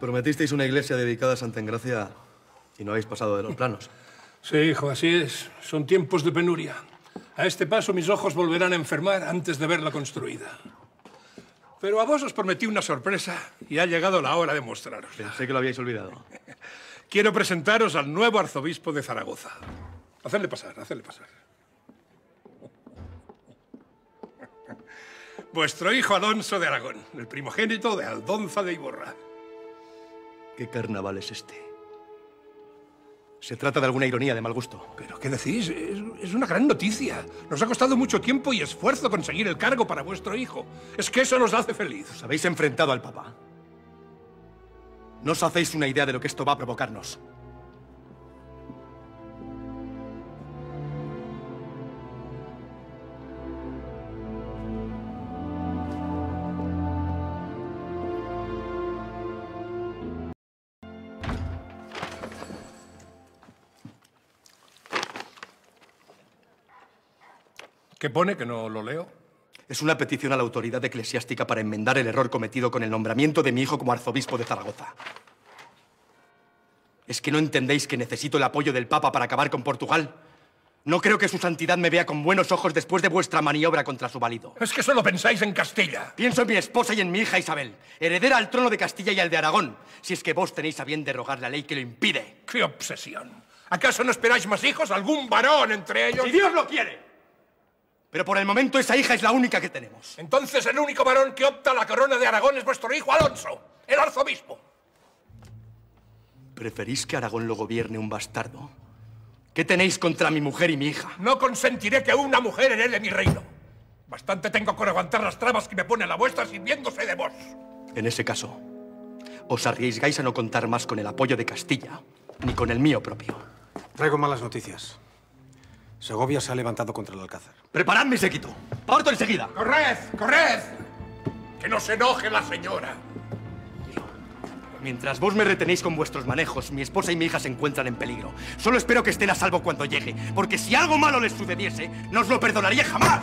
Prometisteis una iglesia dedicada a Santa Engracia y no habéis pasado de los planos. Sí, hijo, así es. Son tiempos de penuria. A este paso mis ojos volverán a enfermar antes de verla construida. Pero a vos os prometí una sorpresa y ha llegado la hora de mostraros. Pensé que lo habíais olvidado. Quiero presentaros al nuevo arzobispo de Zaragoza. Hacedle pasar, hacedle pasar. Vuestro hijo Alonso de Aragón, el primogénito de Aldonza de Iborra. ¿Qué carnaval es este? Se trata de alguna ironía de mal gusto. ¿Pero qué decís? Es, es, una gran noticia. Nos ha costado mucho tiempo y esfuerzo conseguir el cargo para vuestro hijo. Es que eso nos hace feliz. Os habéis enfrentado al Papa. No os hacéis una idea de lo que esto va a provocarnos. ¿Qué pone que no lo leo? Es una petición a la autoridad eclesiástica para enmendar el error cometido con el nombramiento de mi hijo como arzobispo de Zaragoza. ¿Es que no entendéis que necesito el apoyo del Papa para acabar con Portugal? No creo que su santidad me vea con buenos ojos después de vuestra maniobra contra su valido. Es que solo pensáis en Castilla. Pienso en mi esposa y en mi hija Isabel, heredera al trono de Castilla y al de Aragón, si es que vos tenéis a bien derrogar la ley que lo impide. ¡Qué obsesión! ¿Acaso no esperáis más hijos? ¿Algún varón entre ellos? ¡Si Dios lo quiere! Pero por el momento esa hija es la única que tenemos. Entonces el único varón que opta a la corona de Aragón es vuestro hijo Alonso, el arzobispo. ¿Preferís que Aragón lo gobierne un bastardo? ¿Qué tenéis contra mi mujer y mi hija? No consentiré que una mujer herede mi reino. Bastante tengo con aguantar las trabas que me pone la vuestra sirviéndose de vos. En ese caso, os arriesgáis a no contar más con el apoyo de Castilla, ni con el mío propio. Traigo malas noticias. Segovia se ha levantado contra el Alcázar. ¡Preparad mi séquito! ¡Parto enseguida! ¡Corred! ¡Corred! ¡Que no se enoje la señora! Mientras vos me retenéis con vuestros manejos, mi esposa y mi hija se encuentran en peligro. Solo espero que estén a salvo cuando llegue, porque si algo malo les sucediese, no os lo perdonaría jamás.